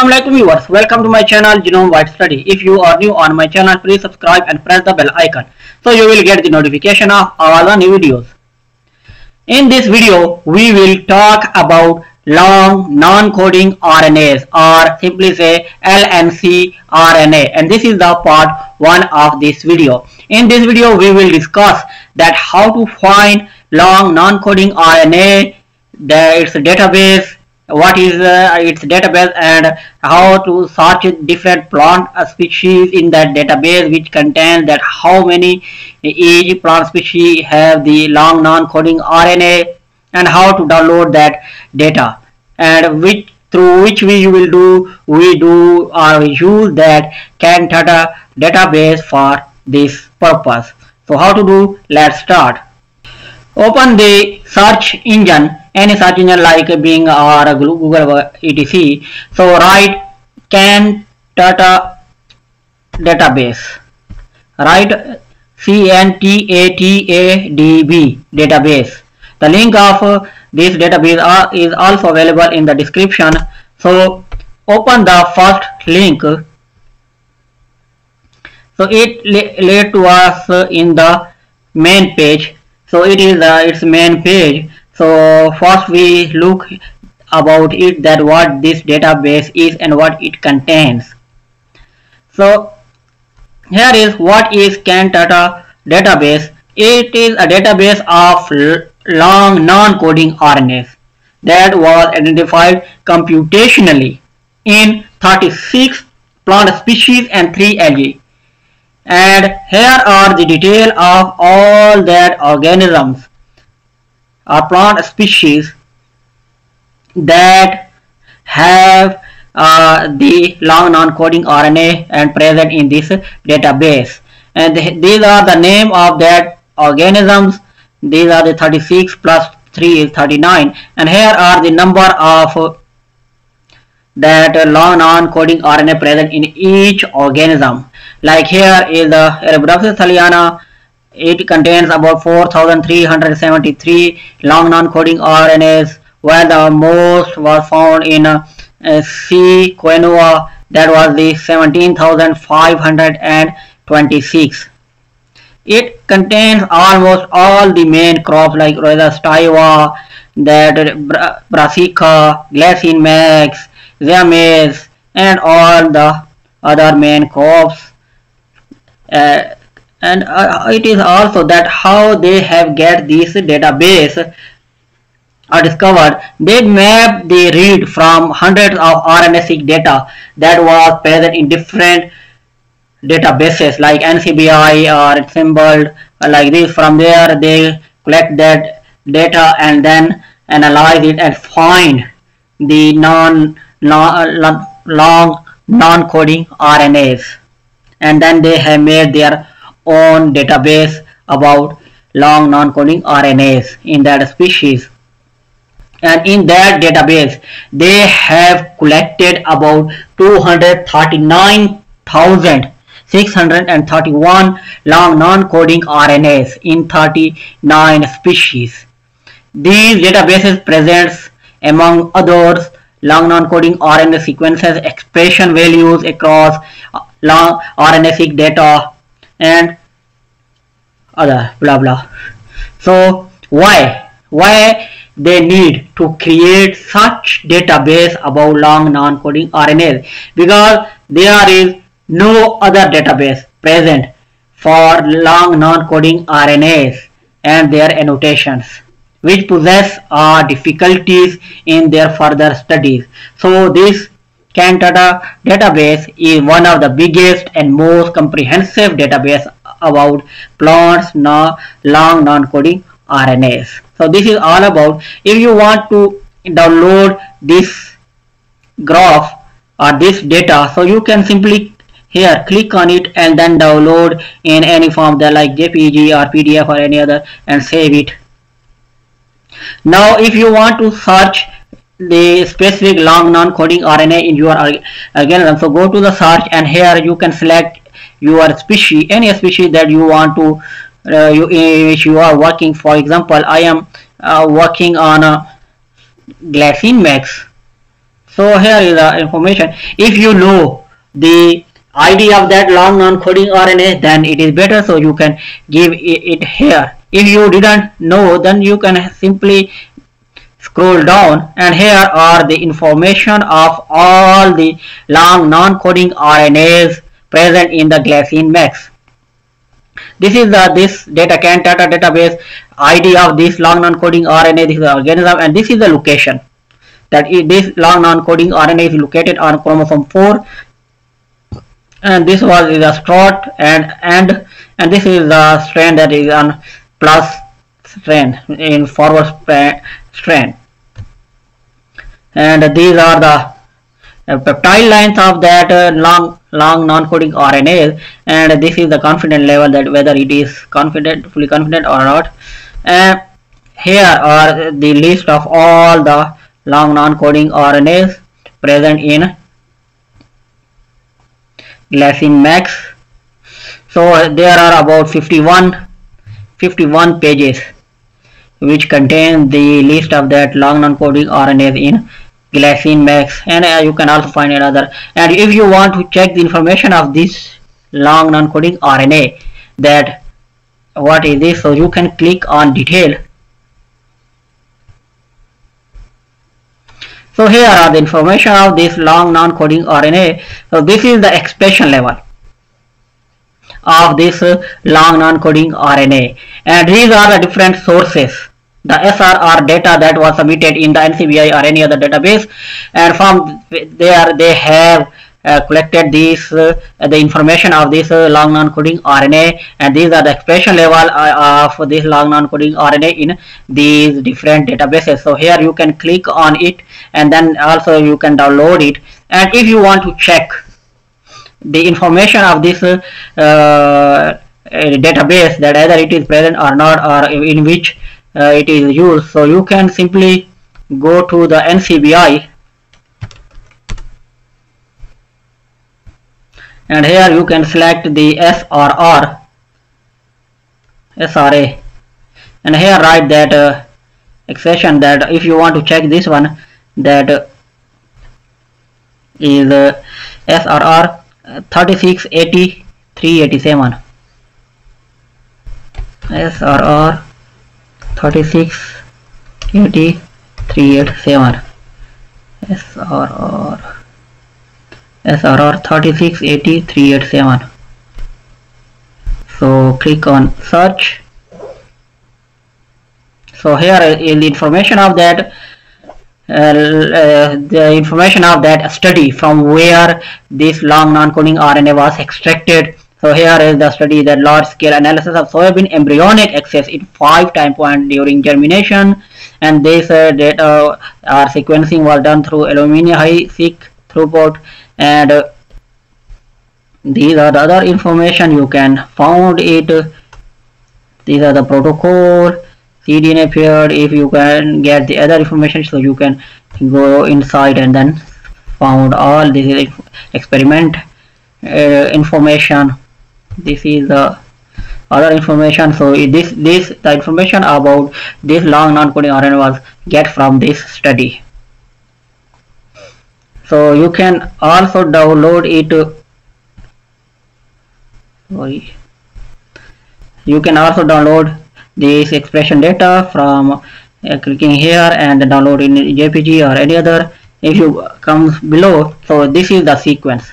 Assalamu alaikum viewers, welcome to my channel Genome Wide Study. If you are new on my channel, please subscribe and press the bell icon so you will get the notification of all the new videos. In this video, we will talk about long non-coding RNAs or simply say LNC RNA and this is the part 1 of this video. In this video, we will discuss that how to find long non-coding RNA, its database, what is uh, its database and how to search different plant species in that database which contains that how many each plant species have the long non-coding RNA and how to download that data. And which through which we will do we do or use that Cantata database for this purpose. So how to do? Let's start. Open the search engine any search engine like Bing or Google etc. So write Cantata database. Write C N T A T A D B database. The link of this database is also available in the description. So open the first link. So it led to us in the main page. So it is uh, its main page so first we look about it that what this database is and what it contains. So here is what is Cantata database. It is a database of long non-coding RNAs that was identified computationally in 36 plant species and 3 algae. And here are the detail of all that organisms or plant species that have uh, the long non-coding RNA and present in this database. And these are the name of that organisms. These are the 36 plus 3 is 39 and here are the number of that long non-coding RNA present in each organism. Like here is the Arabidopsis thaliana it contains about 4373 long non-coding RNAs where the most were found in uh, C. quinoa that was the 17526. It contains almost all the main crops like Oryza sativa, that Brassica, Glycine max, Zea mays and all the other main crops. Uh, and uh, uh, it is also that how they have get this database are discovered. They map the read from hundreds of RNA-seq data that was present in different databases like NCBI or uh, symbol like this. From there they collect that data and then analyze it and find the non, non long non-coding RNAs and then they have made their own database about long non-coding RNAs in that species and in that database they have collected about 239,631 long non-coding RNAs in 39 species. These databases presents among others long non-coding RNA sequences expression values across uh, long RNA-seq data and other blah blah. So why? Why they need to create such database about long non-coding RNAs because there is no other database present for long non-coding RNAs and their annotations which possess uh, difficulties in their further studies. So this Cantata database is one of the biggest and most comprehensive database about plants no, long non-coding RNAs. So this is all about if you want to download this graph or this data so you can simply here click on it and then download in any form that like JPG or PDF or any other and save it. Now if you want to search the specific long non-coding RNA in your organism. So go to the search and here you can select your species, any species that you want to, uh, you, which you are working. For example, I am uh, working on a Glycine max. so here is the information if you know the id of that long non-coding rna then it is better so you can give it here if you didn't know then you can simply scroll down and here are the information of all the long non-coding RNAs present in the glycine max. This is the this data Cantata database ID of this long non-coding RNA, this is the organism and this is the location. That this long non-coding RNA is located on chromosome 4 and this was the start and and and this is the strand that is on plus strand in forward strand and these are the uh, peptide lines of that uh, long long non-coding RNA and this is the confidence level that whether it is confident fully confident or not. And here are the list of all the long non-coding RNAs present in glycine max so there are about 51 51 pages which contain the list of that long non-coding RNAs in glycine max and uh, you can also find another. And if you want to check the information of this long non-coding RNA that what is this so you can click on detail. So here are the information of this long non-coding RNA so this is the expression level of this long non-coding RNA and these are the different sources the SRR data that was submitted in the NCBI or any other database and from there they have uh, collected this uh, the information of this uh, long non-coding RNA and these are the expression level uh, of this long non-coding RNA in these different databases. So here you can click on it and then also you can download it. And if you want to check the information of this uh, uh, database that either it is present or not or in which uh, it is used. So you can simply go to the NCBI and here you can select the SRR SRA and here write that uh, expression that if you want to check this one that uh, is uh, SRR 3680 387 SRR 36 80 387 SRR SRR 36 80 387 so click on search. So here is the information of that uh, the information of that study from where this long non-coding RNA was extracted so here is the study that large scale analysis of soybean embryonic axes in five time point during germination. And this uh, data or sequencing was done through Illumina HiSeq throughput. And uh, these are the other information you can found it. These are the protocol. cDNA paired if you can get the other information so you can go inside and then found all this experiment uh, information this is the other information. So this this the information about this long non-coding RNA was get from this study. So you can also download it. Sorry. You can also download this expression data from uh, clicking here and download in JPG or any other. If you come below so this is the sequence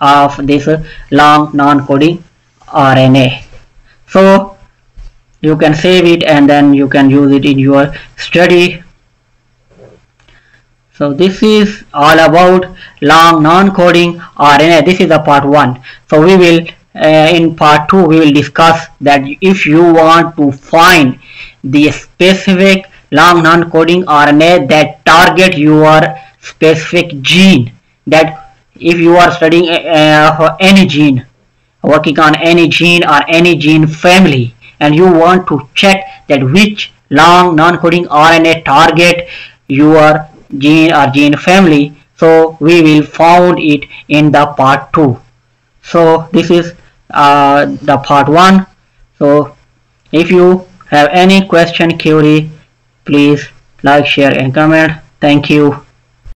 of this long non-coding RNA so you can save it and then you can use it in your study. So this is all about long non-coding RNA this is the part 1 so we will uh, in part 2 we will discuss that if you want to find the specific long non-coding RNA that target your specific gene that if you are studying uh, any gene working on any gene or any gene family and you want to check that which long non-coding RNA target your gene or gene family. So we will found it in the part 2 so this is uh, the part 1 so if you have any question query please like share and comment. Thank you